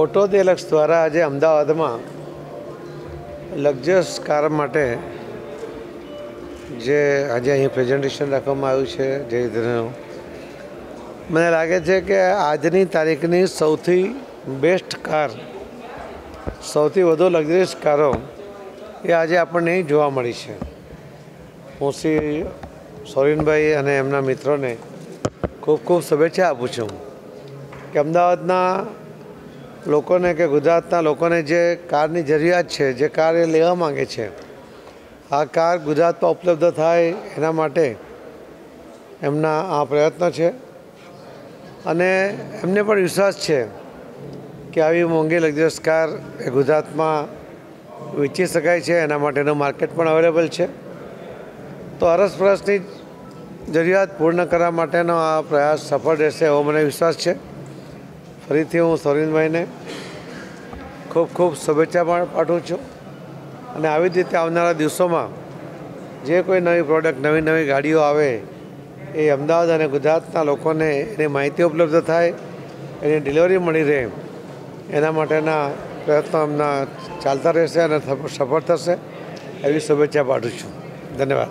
Auto ડેલક્સ દ્વારા આજે અમદાવાદમાં લક્ઝરિયસ કાર માટે જે આજે અહીં પ્રેઝન્ટેશન રાખવામાં આવ્યું છે, જે રીતેનું. મને લાગે છે કે આજની તારીખની સૌથી બેસ્ટ કાર, સૌથી વધુ લક્ઝરિયસ કારો એ આજે આપણને જોવા મળી છે. હું શ્રી સોરીનભાઈ અને એમના મિત્રોને ખૂબ ખૂબ શુભેચ્છા આપું છું કે અમદાવાદના લોકોને કે ગુજરાતના લોકોને જે કારની જરૂરિયાત છે, જે કાર એ લેવા માંગે છે, આ કાર ગુજરાતમાં ઉપલબ્ધ થાય એના માટે એમના આ પ્રયત્નો છે. અને એમને પણ વિશ્વાસ છે કે આવી મોંઘી લક્ઝરિયસ કાર એ ગુજરાતમાં વેચી શકાય છે, એના માટેનું માર્કેટ પણ અવેલેબલ છે. તો અરસપરસની જરૂરિયાત પૂર્ણ કરવા માટેનો આ પ્રયાસ સફળ રહેશે એવો મને વિશ્વાસ છે. ફરીથી હું સોરીનભાઈને ખૂબ ખૂબ શુભેચ્છા પણ પાઠવું છું. અને આવી જ રીતે આવનારા દિવસોમાં જે કોઈ નવી પ્રોડક્ટ નવી નવી ગાડીઓ આવે, એ અમદાવાદ અને ગુજરાતના લોકોને એની માહિતી ઉપલબ્ધ થાય, એની ડિલિવરી મળી રહે, એના માટેના પ્રયત્નો એમના ચાલતા રહેશે અને સફળ થશે, એવી શુભેચ્છા પાઠવું છું. ધન્યવાદ.